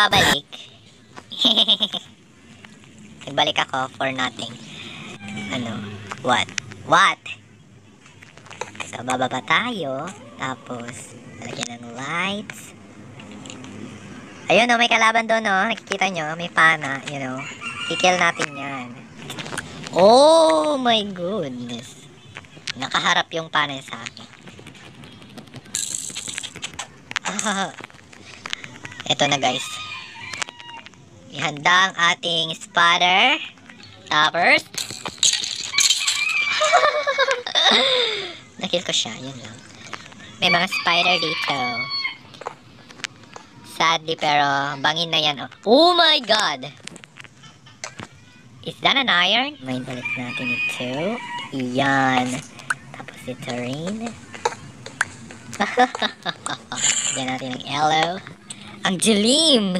nagbabalik. Nagbalik ako for nothing. Ano? What? What? So, bababa tayo. Tapos, lagyan ng lights. Ayun o, may kalaban doon o. Nakikita nyo, may pana, you know. Kikill natin yan. Oh my goodness. Nakaharap yung pana sa akin. Ito na guys. Ihanda ang ating spotter. Toppers. Nakil ko siya, yun lang. May mga spider dito. Sadly, pero bangin na yan. Oh, oh my God! Is that an iron? May balik natin ito. Yan. Tapos ito rin. Lagyan natin ng yellow. Ang dilim!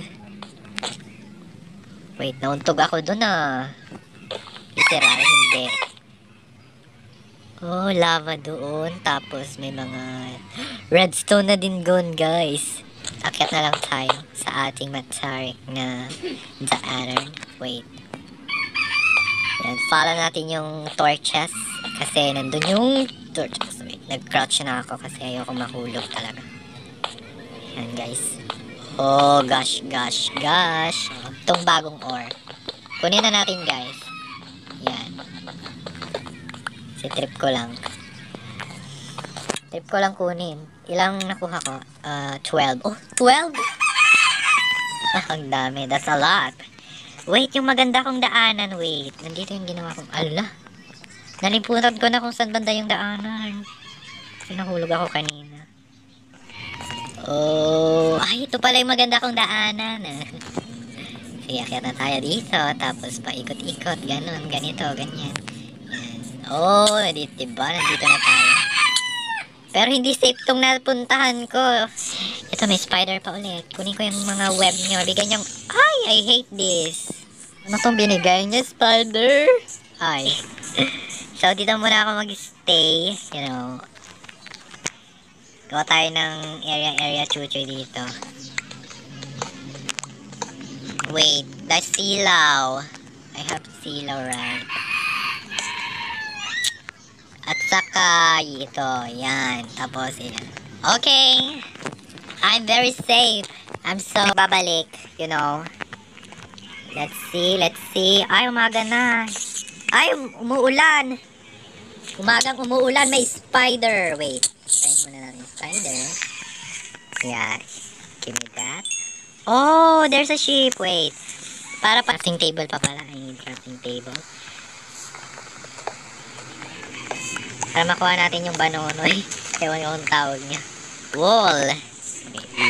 Wait, nauntog ako dun ah. Literal, hindi. Oh, lava doon. Tapos may mga redstone na din doon, guys. Akyat na lang tayo sa ating matarik na daanan. Wait. Yan, follow natin yung torches. Kasi nandun yung torches. Wait, nag-crouch na ako kasi ayoko mahulog talaga. Yan, guys. Oh, gosh, gosh, gosh. Itong bagong ore. Kunin na natin, guys. Yan. Si trip ko lang. Trip ko lang kunin. Ilang nakuha ko? Uh, 12. Oh, 12! Ah, ang dami. That's a lot. Wait, yung maganda kong daanan. Wait, nandito yung ginawa kong... Ala! Naliputan ko na kung saan banda yung daanan. Kasi nahulog ako kanina. Oh, ay, ito pala yung maganda kong daanan. Akyat na tayo dito. Tapos paikot-ikot. Ganon, ganito, ganyan. Yan. Oh, dito, diba? Nandito na tayo. Pero hindi safe tong napuntahan ko. Ito, may spider pa ulit. Kunin ko yung mga web niyo. Bigyan niyang... Ay, I hate this. Ano tong binigay niya, spider? Ay. so, dito muna ako mag-stay. You know. Gawa tayo ng area-area chuchoy dito. Wait, that's silaw. I have silaw, right? At saka, ito, yan. Tapos, yan. Okay. I'm very safe. I'm so babalik, you know. Let's see, let's see. Ay, umaga na. Ay, um- umuulan. Umagang umuulan, may spider. Wait, tayo muna natin spider. Yeah, give me that. Oh, there's a sheep. Wait. Para pa crafting table pa pala. I need crafting table. Para makuha natin yung banonoy. Ewan ko kung tawag niya. Wall. Okay.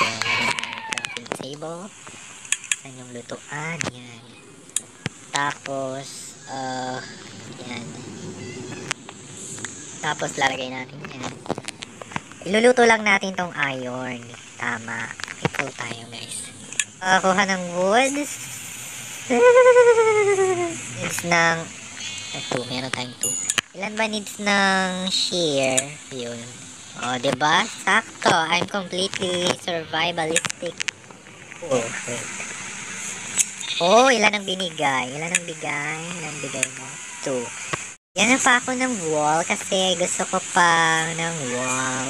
So, crafting table. Saan yung lutuan? Yan. Tapos, uh, yan. Tapos, lalagay natin yan. Iluluto lang natin tong iron. Tama. Ikaw tayo, guys. Makakuha ng woods. needs ng... Two. Meron tayong two. Ilan ba needs ng shear? Yun. O, oh, diba? Sakto. I'm completely survivalistic. Oh, wait. Oh, ilan ang binigay? Ilan ang bigay? Ilan ang bigay mo? Two. Yan na pa ako ng wall kasi gusto ko pa ng wall.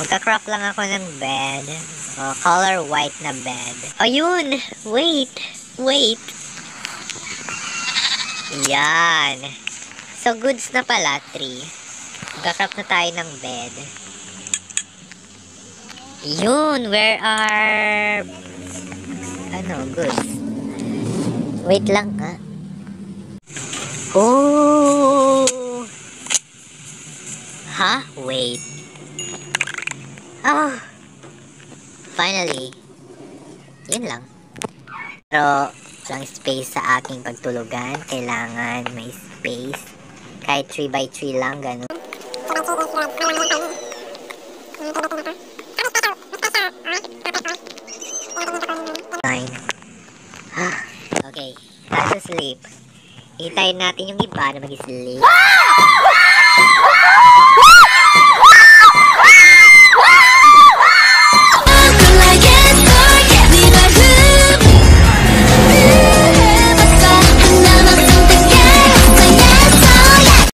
Magka-crop lang ako ng bed. Oh, color white na bed. Ayun! Wait! Wait! Yan. So, goods na pala, 3. Magka-crop na tayo ng bed. Yun! Where are... Ano, goods? Wait lang, ha? Oh! Ha? Wait. Oh! Finally. Yun lang. Pero, walang space sa aking pagtulugan. Kailangan may space. Kahit 3 by 3 lang, ganun. Nine. Ah, okay. To sleep. Hintayin natin yung iba na mag-sleep.